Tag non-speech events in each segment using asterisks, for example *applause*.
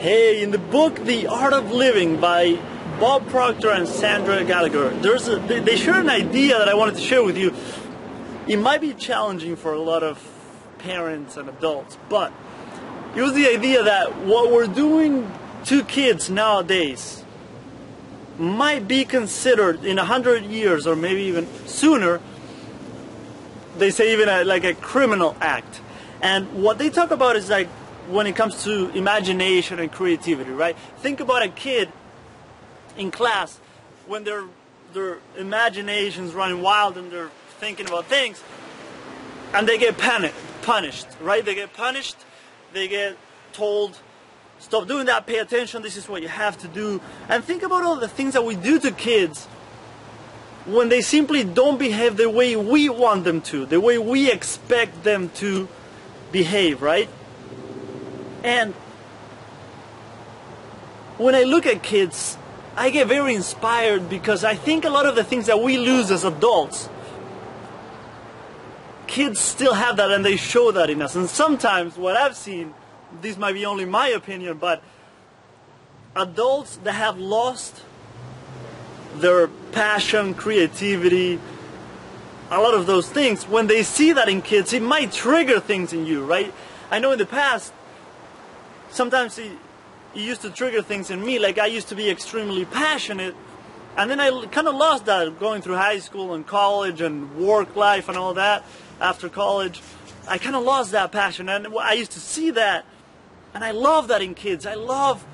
Hey, in the book The Art of Living by Bob Proctor and Sandra Gallagher, there's a, they, they share an idea that I wanted to share with you. It might be challenging for a lot of parents and adults, but it was the idea that what we're doing to kids nowadays might be considered in a hundred years or maybe even sooner. They say even a, like a criminal act. And what they talk about is like when it comes to imagination and creativity, right? Think about a kid in class when their their imagination's running wild and they're thinking about things and they get panic, punished, right? They get punished, they get told stop doing that, pay attention, this is what you have to do. And think about all the things that we do to kids when they simply don't behave the way we want them to, the way we expect them to behave, right? And when I look at kids, I get very inspired because I think a lot of the things that we lose as adults, kids still have that and they show that in us. And sometimes what I've seen, this might be only my opinion, but adults that have lost their passion, creativity, a lot of those things, when they see that in kids, it might trigger things in you, right? I know in the past, sometimes it, it used to trigger things in me. Like I used to be extremely passionate, and then I kind of lost that going through high school and college and work life and all that. After college, I kind of lost that passion, and I used to see that, and I love that in kids. I love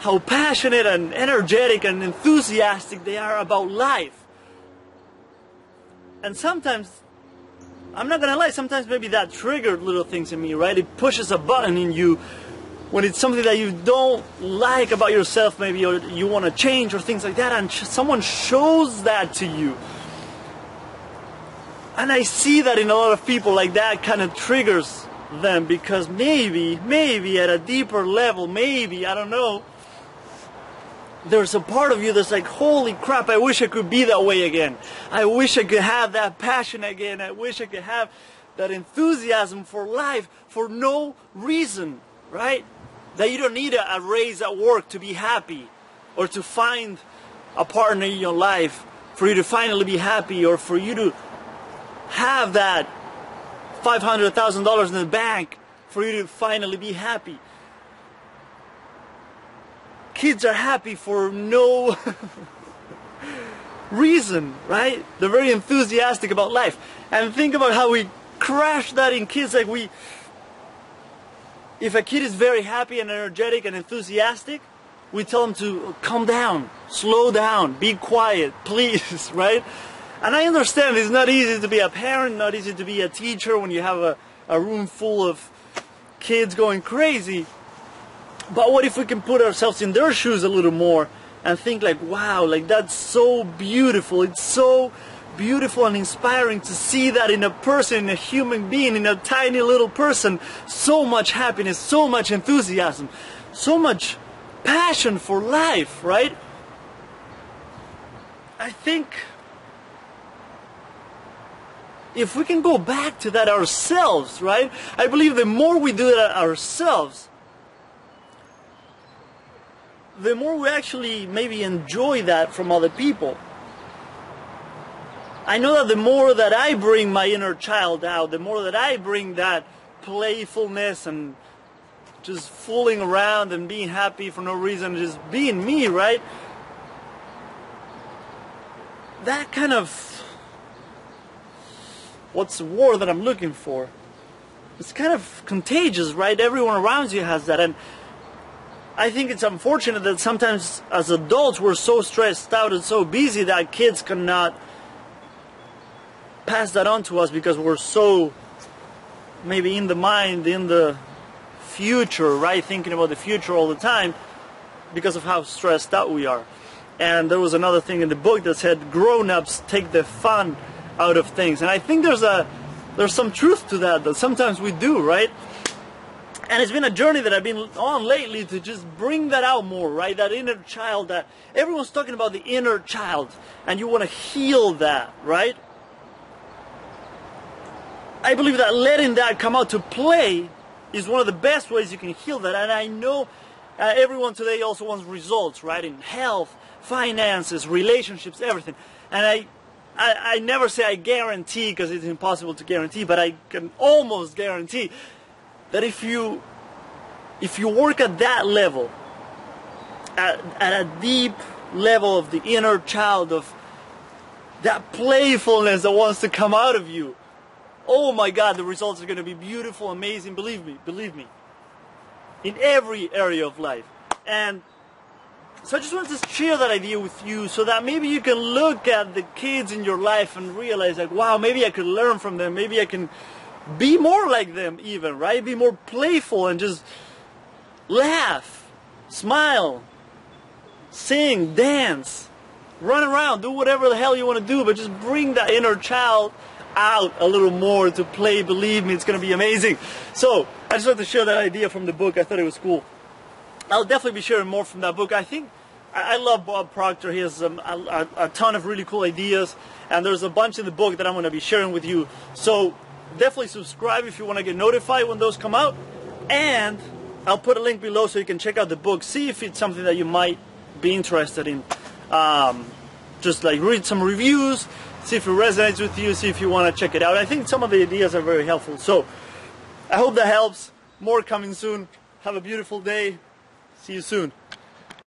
how passionate and energetic and enthusiastic they are about life. And sometimes I'm not gonna lie, sometimes maybe that triggered little things in me, right? It pushes a button in you when it's something that you don't like about yourself, maybe, you want to change, or things like that, and someone shows that to you. And I see that in a lot of people, like that kind of triggers them because maybe, maybe at a deeper level, maybe, I don't know, there's a part of you that's like, holy crap, I wish I could be that way again. I wish I could have that passion again. I wish I could have that enthusiasm for life for no reason, right? That you don't need a, a raise at work to be happy or to find a partner in your life for you to finally be happy or for you to have that $500,000 in the bank for you to finally be happy. Kids are happy for no *laughs* reason, right? They're very enthusiastic about life. And think about how we crash that in kids like we if a kid is very happy and energetic and enthusiastic, we tell them to calm down, slow down, be quiet, *laughs* please, right? And I understand it's not easy to be a parent, not easy to be a teacher when you have a, a room full of kids going crazy. But what if we can put ourselves in their shoes a little more and think like, wow, like that's so beautiful. It's so beautiful and inspiring to see that in a person, in a human being, in a tiny little person, so much happiness, so much enthusiasm, so much passion for life, right? I think if we can go back to that ourselves, right? I believe the more we do that ourselves, the more we actually maybe enjoy that from other people. I know that the more that I bring my inner child out, the more that I bring that playfulness and just fooling around and being happy for no reason, just being me, right? That kind of what's the word that I'm looking for? It's kind of contagious, right? Everyone around you has that and I think it's unfortunate that sometimes as adults we're so stressed out and so busy that kids cannot pass that on to us because we're so maybe in the mind, in the future, right? Thinking about the future all the time because of how stressed out we are. And there was another thing in the book that said grown-ups take the fun out of things. And I think there's a there's some truth to that that sometimes we do, right? And it's been a journey that I've been on lately to just bring that out more, right? That inner child that everyone's talking about the inner child and you want to heal that, right? I believe that letting that come out to play is one of the best ways you can heal that. And I know Uh, everyone today also wants results, right? In health, finances, relationships, everything. And I, I, I never say I guarantee because it's impossible to guarantee, but I can almost guarantee that if you, if you work at that level, at, at a deep level of the inner child of that playfulness that wants to come out of you, oh my God, the results are going to be beautiful, amazing. Believe me, believe me. In every area of life. And so I just wanted to share that idea with you so that maybe you can look at the kids in your life and realize like, wow, maybe I could learn from them. Maybe I can be more like them even, right? Be more playful and just laugh, smile, sing, dance, run around, do whatever the hell you want to do, but just bring that inner child out a little more to play. Believe me, it's going to be amazing. So I just wanted to share that idea from the book. I thought it was cool. I'll definitely be sharing more from that book. I think I, love Bob Proctor. He has um, a, a, ton of really cool ideas, and there's a bunch in the book that I'm going to be sharing with you. So definitely subscribe if you want to get notified when those come out, and I'll put a link below so you can check out the book. See if it's something that you might be interested in. Um, just like read some reviews, see if it resonates with you, see if you want to check it out. I think some of the ideas are very helpful. So I hope that helps. More coming soon. Have a beautiful day. See you soon.